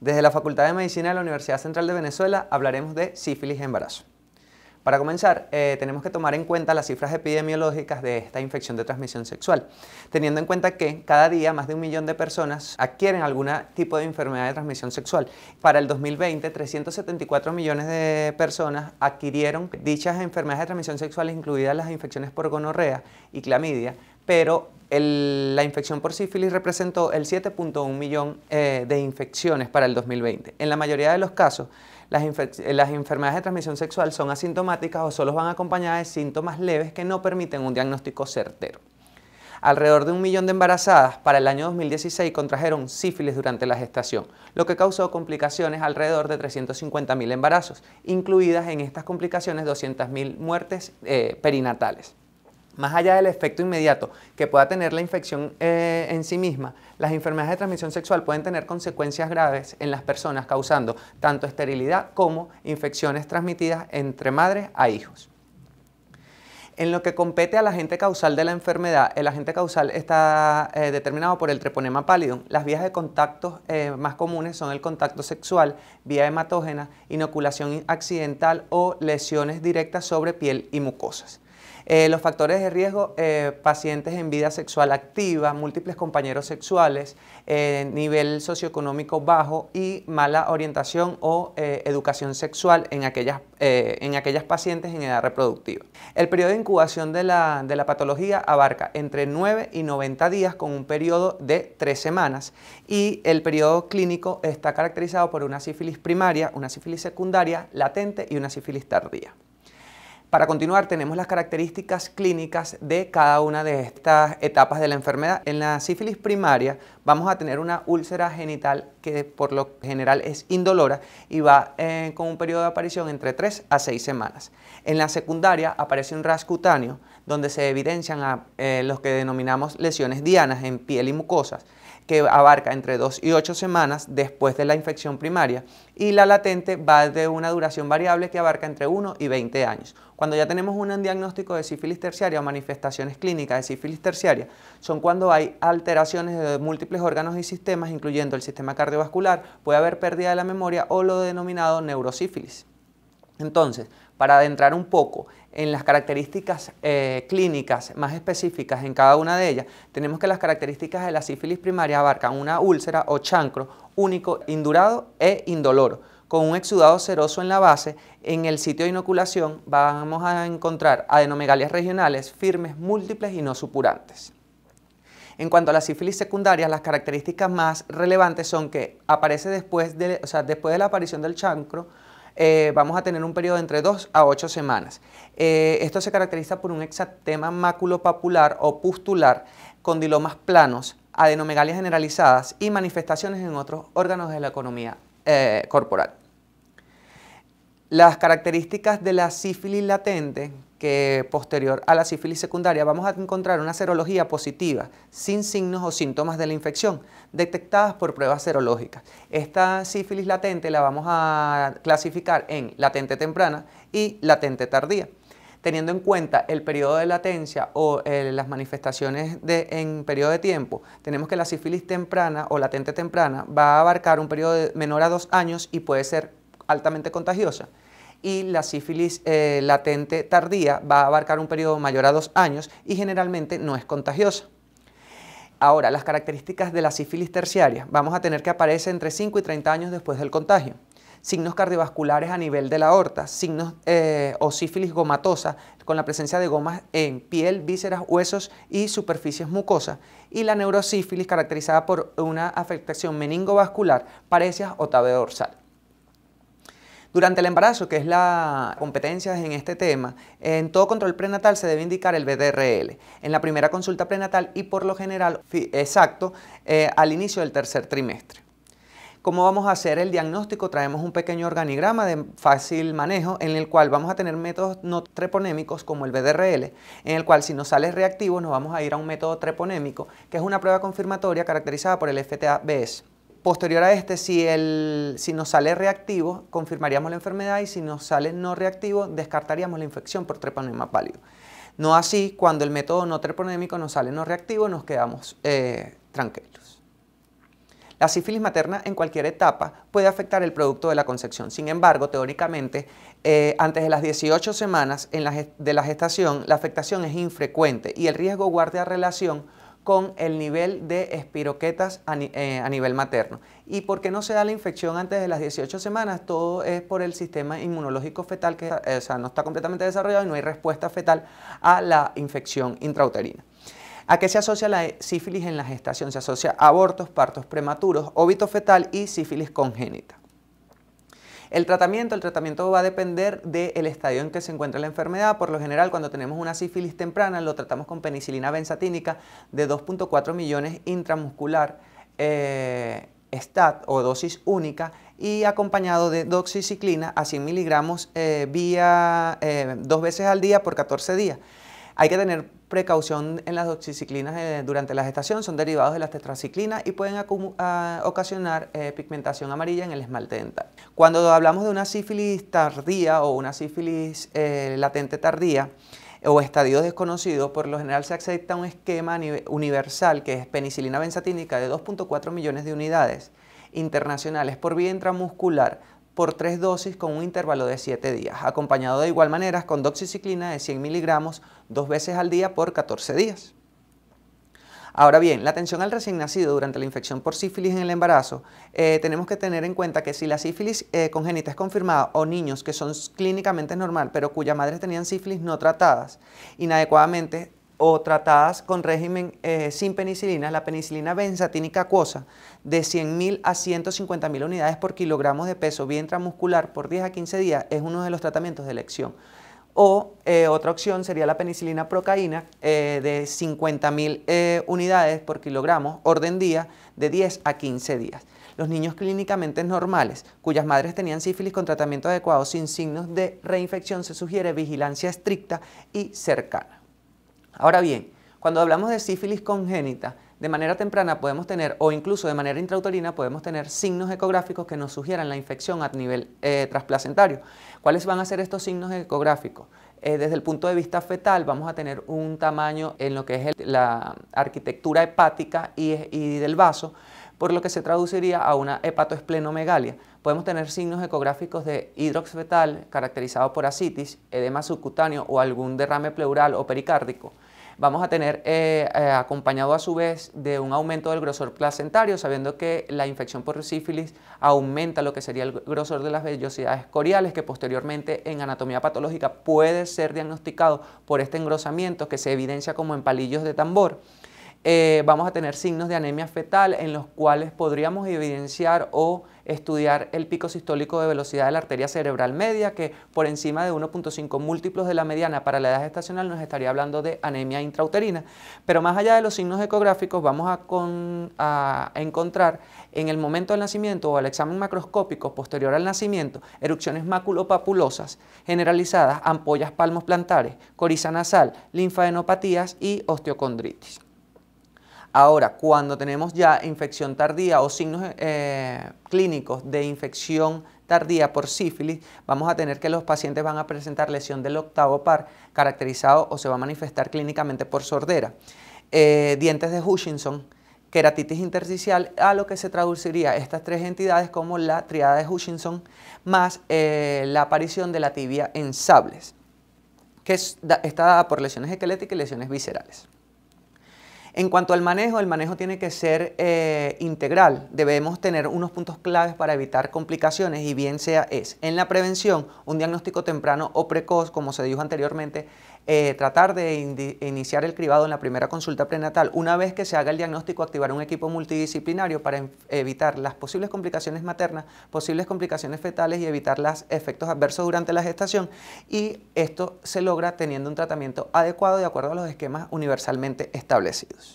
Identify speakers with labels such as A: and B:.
A: Desde la Facultad de Medicina de la Universidad Central de Venezuela hablaremos de sífilis y embarazo. Para comenzar, eh, tenemos que tomar en cuenta las cifras epidemiológicas de esta infección de transmisión sexual, teniendo en cuenta que cada día más de un millón de personas adquieren algún tipo de enfermedad de transmisión sexual. Para el 2020, 374 millones de personas adquirieron dichas enfermedades de transmisión sexual, incluidas las infecciones por gonorrea y clamidia, pero la infección por sífilis representó el 7.1 millón eh, de infecciones para el 2020. En la mayoría de los casos, las, las, enfermedades de transmisión sexual son asintomáticas o solo van acompañadas de síntomas leves que no permiten un diagnóstico certero. Alrededor de un millón de embarazadas para el año 2016 contrajeron sífilis durante la gestación, lo que causó complicaciones alrededor de 350.000 embarazos, incluidas en estas complicaciones 200.000 muertes eh, perinatales. Más allá del efecto inmediato que pueda tener la infección eh, en sí misma, las enfermedades de transmisión sexual pueden tener consecuencias graves en las personas causando tanto esterilidad como infecciones transmitidas entre madres a hijos. En lo que compete al agente causal de la enfermedad, el agente causal está eh, determinado por el treponema pallidum. Las vías de contacto eh, más comunes son el contacto sexual, vía hematógena, inoculación accidental o lesiones directas sobre piel y mucosas. Eh, los factores de riesgo, eh, pacientes en vida sexual activa, múltiples compañeros sexuales, eh, nivel socioeconómico bajo y mala orientación o educación sexual en aquellas, en aquellas pacientes en edad reproductiva. El periodo de incubación de la, de la patología abarca entre 9 y 90 días con un periodo de 3 semanas y el periodo clínico está caracterizado por una sífilis primaria, una sífilis secundaria, latente y una sífilis tardía. Para continuar, tenemos las características clínicas de cada una de estas etapas de la enfermedad. En la sífilis primaria vamos a tener una úlcera genital que por lo general es indolora y va eh, con un periodo de aparición entre 3 a 6 semanas. En la secundaria aparece un ras cutáneo donde se evidencian a, eh, los que denominamos lesiones dianas en piel y mucosas que abarca entre 2 y 8 semanas después de la infección primaria y la latente va de una duración variable que abarca entre 1 y 20 años. Cuando ya tenemos un diagnóstico de sífilis terciaria o manifestaciones clínicas de sífilis terciaria, son cuando hay alteraciones de múltiples órganos y sistemas, incluyendo el sistema cardiovascular, puede haber pérdida de la memoria o lo denominado neurosífilis. Entonces, para adentrar un poco en las características eh, clínicas más específicas en cada una de ellas, tenemos que las características de la sífilis primaria abarcan una úlcera o chancro único, indurado e indoloro, con un exudado seroso en la base. En el sitio de inoculación vamos a encontrar adenomegalias regionales firmes, múltiples y no supurantes. En cuanto a la sífilis secundaria, las características más relevantes son que aparece después de, después de la aparición del chancro, eh, vamos a tener un periodo de entre 2 a 8 semanas. Eh, esto se caracteriza por un exantema maculopapular o pustular, condilomas planos, adenomegalias generalizadas y manifestaciones en otros órganos de la economía eh, corporal. Las características de la sífilis latente, que posterior a la sífilis secundaria vamos a encontrar una serología positiva, sin signos o síntomas de la infección, detectadas por pruebas serológicas. Esta sífilis latente la vamos a clasificar en latente temprana y latente tardía. Teniendo en cuenta el periodo de latencia o eh, las manifestaciones de, en periodo de tiempo, tenemos que la sífilis temprana o latente temprana va a abarcar un periodo menor a dos años y puede ser altamente contagiosa y la sífilis eh, latente tardía va a abarcar un periodo mayor a dos años y generalmente no es contagiosa. Ahora, las características de la sífilis terciaria. Vamos a tener que aparecer entre 5 y 30 años después del contagio. Signos cardiovasculares a nivel de la aorta, signos eh, o sífilis gomatosa con la presencia de gomas en piel, vísceras, huesos y superficies mucosas. Y la neurosífilis caracterizada por una afectación meningovascular, parecias o tabe dorsal. Durante el embarazo, que es la competencia en este tema, en todo control prenatal se debe indicar el BDRL en la primera consulta prenatal y por lo general exacto eh, al inicio del tercer trimestre. ¿Cómo vamos a hacer el diagnóstico? Traemos un pequeño organigrama de fácil manejo en el cual vamos a tener métodos no treponémicos como el BDRL, en el cual si nos sale reactivo nos vamos a ir a un método treponémico, que es una prueba confirmatoria caracterizada por el FTA-BS. Posterior a este, si, el, si nos sale reactivo, confirmaríamos la enfermedad y si nos sale no reactivo, descartaríamos la infección por treponema pálido. No así, cuando el método no treponémico nos sale no reactivo, nos quedamos eh, tranquilos. La sífilis materna en cualquier etapa puede afectar el producto de la concepción. Sin embargo, teóricamente, eh, antes de las 18 semanas de la gestación, la afectación es infrecuente y el riesgo guarda relación con el nivel de espiroquetas eh, a, nivel materno. ¿Y por qué no se da la infección antes de las 18 semanas? Todo es por el sistema inmunológico fetal que eh, no está completamente desarrollado y no hay respuesta fetal a la infección intrauterina. ¿A qué se asocia la sífilis en la gestación? Se asocia a abortos, partos prematuros, óbito fetal y sífilis congénita. El tratamiento, el tratamiento va a depender del estadio en que se encuentra la enfermedad. Por lo general, cuando tenemos una sífilis temprana, lo tratamos con penicilina benzatínica de 2.4 millones intramuscular eh, STAT o dosis única y acompañado de doxiciclina a 100 miligramos eh, vía eh, dos veces al día por 14 días. Hay que tener precaución en las doxiciclinas eh, durante la gestación, son derivados de las tetraciclinas y pueden ocasionar eh, pigmentación amarilla en el esmalte dental. Cuando hablamos de una sífilis tardía o una sífilis eh, latente tardía, o estadio desconocido, por lo general se acepta un esquema universal que es penicilina benzatínica de 2.4 millones de unidades internacionales por vía intramuscular por tres dosis con un intervalo de 7 días, acompañado de igual manera con doxiciclina de 100 miligramos dos veces al día por 14 días. Ahora bien, la atención al recién nacido durante la infección por sífilis en el embarazo, eh, tenemos que tener en cuenta que si la sífilis eh, congénita es confirmada o niños que son clínicamente normal pero cuya madre tenían sífilis no tratadas inadecuadamente, o tratadas con régimen eh, sin penicilina, la penicilina benzatínica acuosa de 100.000 a 150.000 unidades por kilogramo de peso vía intramuscular por 10 a 15 días es uno de los tratamientos de elección. O eh, otra opción sería la penicilina procaína eh, de 50.000 unidades por kilogramo orden día de 10 a 15 días. Los niños clínicamente normales, cuyas madres tenían sífilis con tratamiento adecuado sin signos de reinfección, se sugiere vigilancia estricta y cercana. Ahora bien, cuando hablamos de sífilis congénita, de manera temprana podemos tener, o incluso de manera intrauterina, podemos tener signos ecográficos que nos sugieran la infección a nivel eh, trasplacentario. ¿Cuáles van a ser estos signos ecográficos? Eh, desde el punto de vista fetal vamos a tener un tamaño en lo que es la arquitectura hepática y, del vaso, por lo que se traduciría a una hepatoesplenomegalia. Podemos tener signos ecográficos de hidrox fetal caracterizado por asitis, edema subcutáneo o algún derrame pleural o pericárdico vamos a tener eh, eh, acompañado a su vez de un aumento del grosor placentario, sabiendo que la infección por sífilis aumenta lo que sería el grosor de las vellosidades coriales, que posteriormente en anatomía patológica puede ser diagnosticado por este engrosamiento que se evidencia como en palillos de tambor. Eh, vamos a tener signos de anemia fetal en los cuales podríamos evidenciar o estudiar el pico sistólico de velocidad de la arteria cerebral media, que por encima de 1.5 múltiplos de la mediana para la edad gestacional nos estaría hablando de anemia intrauterina. Pero más allá de los signos ecográficos, vamos a, encontrar en el momento del nacimiento o al examen macroscópico posterior al nacimiento, erupciones maculopapulosas generalizadas, ampollas palmos plantares, coriza nasal, linfadenopatías y osteocondritis. Ahora, cuando tenemos ya infección tardía o signos eh, clínicos de infección tardía por sífilis, vamos a tener que los pacientes van a presentar lesión del octavo par, caracterizado o se va a manifestar clínicamente por sordera. Eh, dientes de Hutchinson, queratitis intersticial, a lo que se traduciría estas tres entidades como la triada de Hutchinson, más eh, la aparición de la tibia en sables, que está dada por lesiones esqueléticas y lesiones viscerales. En cuanto al manejo, el manejo tiene que ser eh, integral. Debemos tener unos puntos claves para evitar complicaciones y bien sea es en la prevención, un diagnóstico temprano o precoz, como se dijo anteriormente, eh, tratar de iniciar el cribado en la primera consulta prenatal. Una vez que se haga el diagnóstico, activar un equipo multidisciplinario para evitar las posibles complicaciones maternas, posibles complicaciones fetales y evitar los efectos adversos durante la gestación. Y esto se logra teniendo un tratamiento adecuado de acuerdo a los esquemas universalmente establecidos.